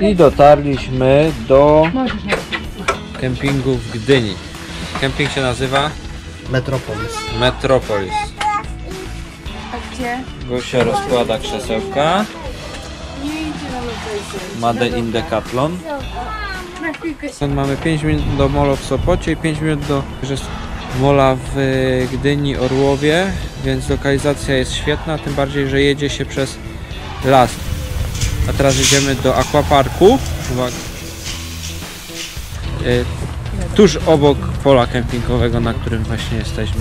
I dotarliśmy do kempingu w Gdyni. Kemping się nazywa Metropolis. Metropolis. A gdzie? Gosia rozkłada krzesełka. Made in Decathlon. Stąd mamy 5 minut do molo w Sopocie i 5 minut do mola w Gdyni, Orłowie, więc lokalizacja jest świetna, tym bardziej, że jedzie się przez las. A teraz jedziemy do aquaparku. Uwaga. E, Tuż obok pola kempingowego, na którym właśnie jesteśmy.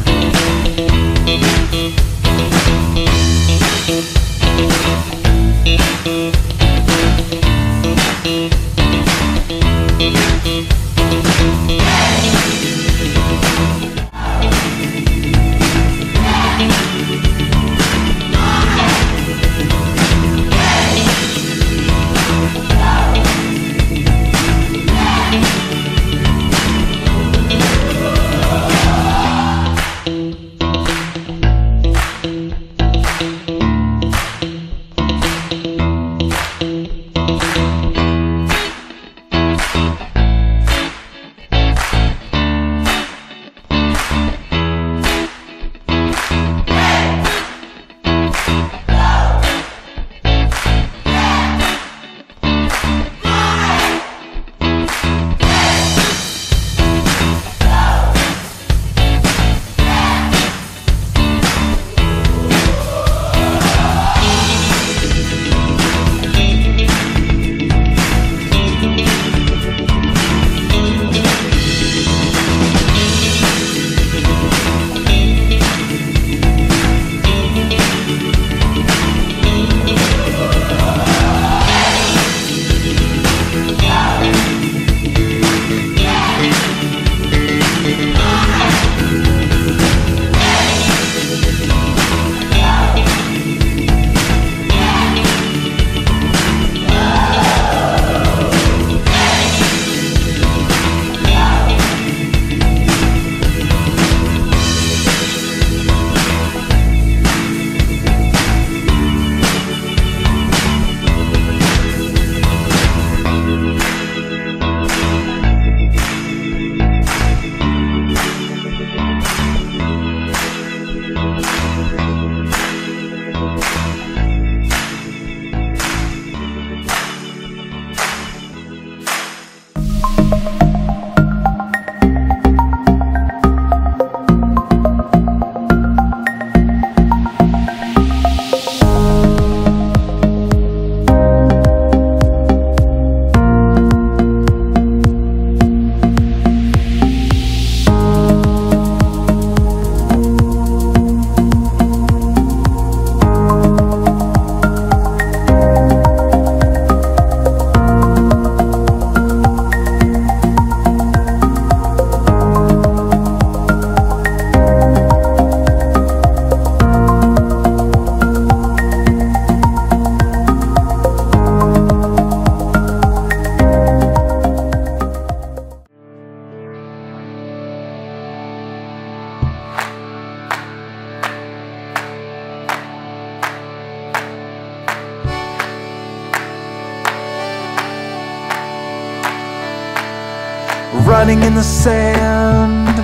Running in the sand,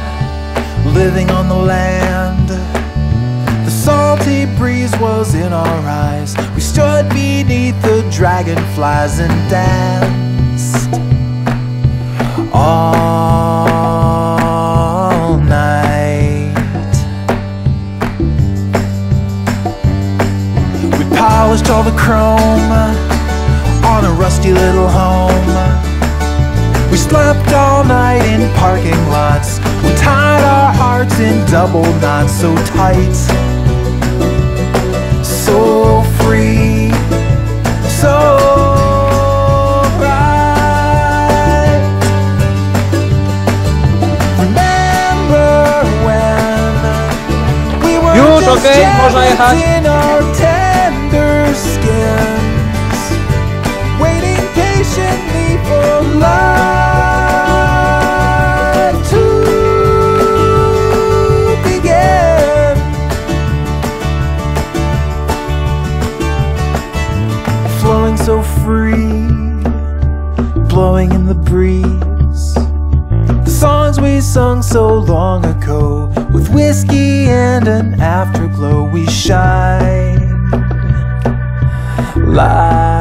living on the land. The salty breeze was in our eyes. We stood beneath the dragonflies and danced all slept all night in parking lots. We tied our hearts in double knots so tight. So free. So bright. Remember when we were Już, just można jechać. sung so long ago. With whiskey and an afterglow we shine. Light.